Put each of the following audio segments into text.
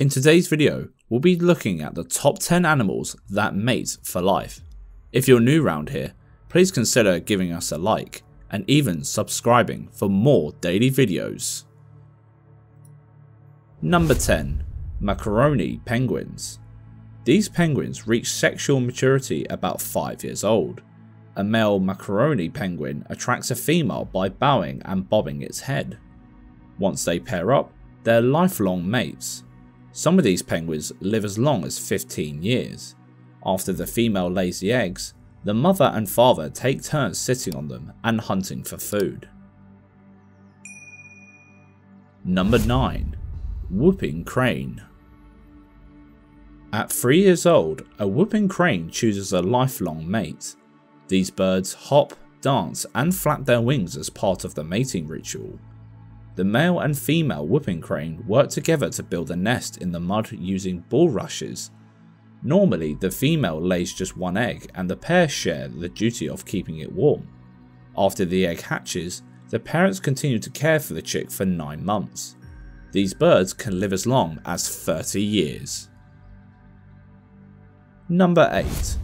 In today's video, we'll be looking at the top 10 animals that mate for life. If you're new around here, please consider giving us a like and even subscribing for more daily videos. Number 10. Macaroni Penguins These penguins reach sexual maturity about 5 years old. A male macaroni penguin attracts a female by bowing and bobbing its head. Once they pair up, they're lifelong mates. Some of these penguins live as long as 15 years. After the female lays the eggs, the mother and father take turns sitting on them and hunting for food. Number 9. Whooping Crane At 3 years old, a whooping crane chooses a lifelong mate. These birds hop, dance and flap their wings as part of the mating ritual. The male and female whooping crane work together to build a nest in the mud using bulrushes. Normally, the female lays just one egg and the pair share the duty of keeping it warm. After the egg hatches, the parents continue to care for the chick for 9 months. These birds can live as long as 30 years. Number 8.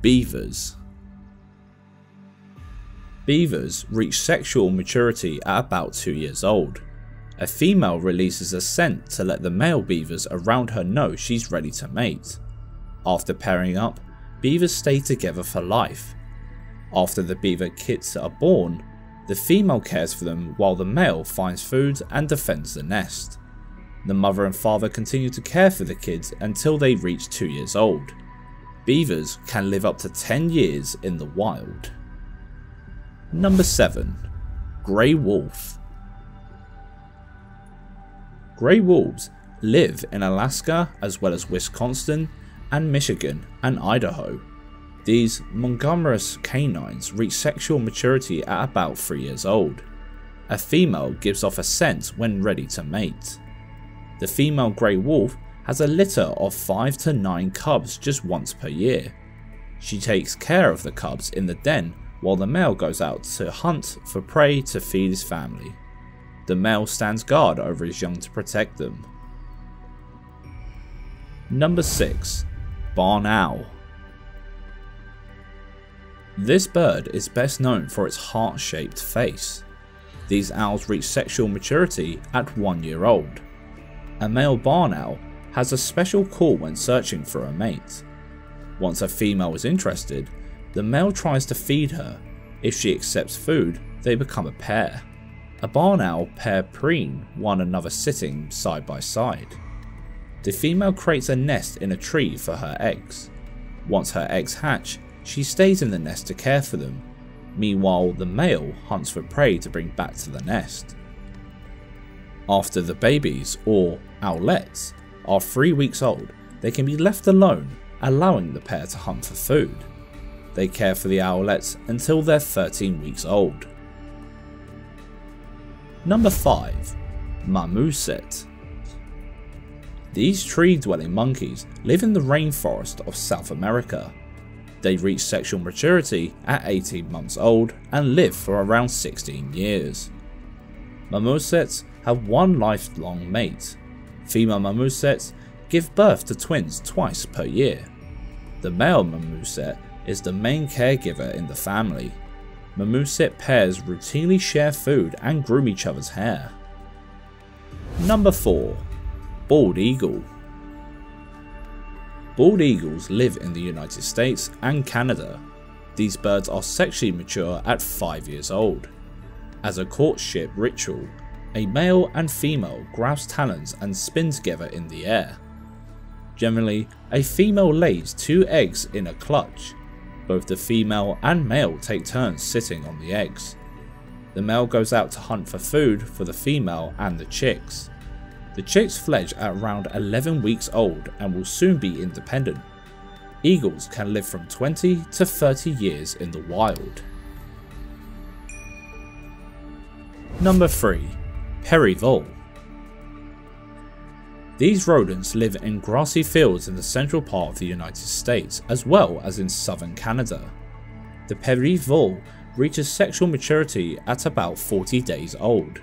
Beavers Beavers reach sexual maturity at about 2 years old. A female releases a scent to let the male beavers around her know she's ready to mate. After pairing up, beavers stay together for life. After the beaver kits are born, the female cares for them while the male finds food and defends the nest. The mother and father continue to care for the kids until they reach 2 years old. Beavers can live up to 10 years in the wild. Number 7. Grey Wolf Grey wolves live in Alaska as well as Wisconsin and Michigan and Idaho. These monogamous canines reach sexual maturity at about 3 years old. A female gives off a scent when ready to mate. The female grey wolf has a litter of 5 to 9 cubs just once per year. She takes care of the cubs in the den while the male goes out to hunt for prey to feed his family. The male stands guard over his young to protect them. Number 6. Barn Owl This bird is best known for its heart-shaped face. These owls reach sexual maturity at 1 year old. A male barn owl has a special call when searching for a mate. Once a female is interested, the male tries to feed her. If she accepts food, they become a pair. A barn owl pair preen one another sitting side by side. The female creates a nest in a tree for her eggs. Once her eggs hatch, she stays in the nest to care for them. Meanwhile, the male hunts for prey to bring back to the nest. After the babies, or owlets, are 3 weeks old, they can be left alone, allowing the pair to hunt for food. They care for the owlets until they're 13 weeks old. Number 5. Marmoset These tree-dwelling monkeys live in the rainforest of South America. They reach sexual maturity at 18 months old and live for around 16 years. Marmosets have one lifelong mate. Female marmosets give birth to twins twice per year. The male marmoset is the main caregiver in the family. Marmoset pairs routinely share food and groom each other's hair. Number 4. Bald Eagle Bald eagles live in the United States and Canada. These birds are sexually mature at 5 years old. As a courtship ritual, a male and female grasp talons and spin together in the air. Generally, a female lays two eggs in a clutch both the female and male take turns sitting on the eggs. The male goes out to hunt for food for the female and the chicks. The chicks fledge at around 11 weeks old and will soon be independent. Eagles can live from 20 to 30 years in the wild. Number 3. Prairie Vole these rodents live in grassy fields in the central part of the United States as well as in southern Canada. The vole reaches sexual maturity at about 40 days old.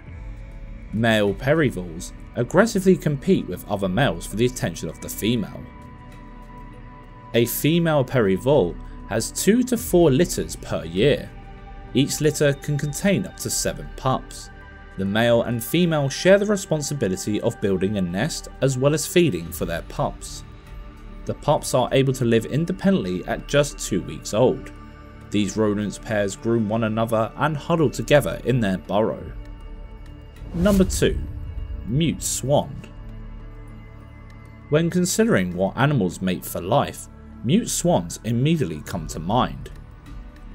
Male voles aggressively compete with other males for the attention of the female. A female prairie vole has 2 to 4 litters per year. Each litter can contain up to 7 pups. The male and female share the responsibility of building a nest as well as feeding for their pups. The pups are able to live independently at just 2 weeks old. These rodents pairs groom one another and huddle together in their burrow. Number 2. Mute Swan When considering what animals mate for life, mute swans immediately come to mind.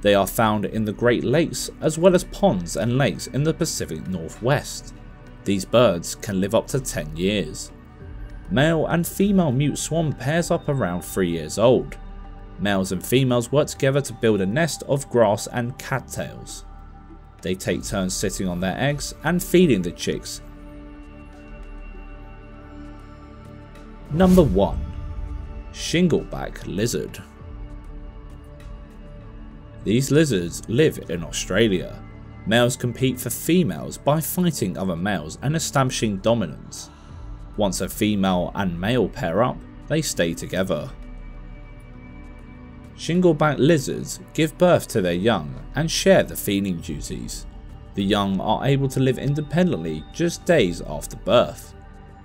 They are found in the Great Lakes as well as ponds and lakes in the Pacific Northwest. These birds can live up to 10 years. Male and female mute swan pairs up around 3 years old. Males and females work together to build a nest of grass and cattails. They take turns sitting on their eggs and feeding the chicks. Number 1. Shingleback Lizard these lizards live in Australia. Males compete for females by fighting other males and establishing dominance. Once a female and male pair up, they stay together. Shingleback lizards give birth to their young and share the feeding duties. The young are able to live independently just days after birth.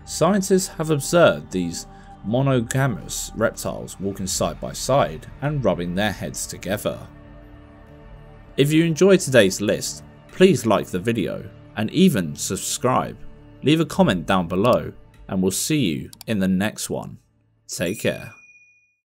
Scientists have observed these monogamous reptiles walking side by side and rubbing their heads together. If you enjoyed today's list, please like the video and even subscribe. Leave a comment down below and we'll see you in the next one. Take care.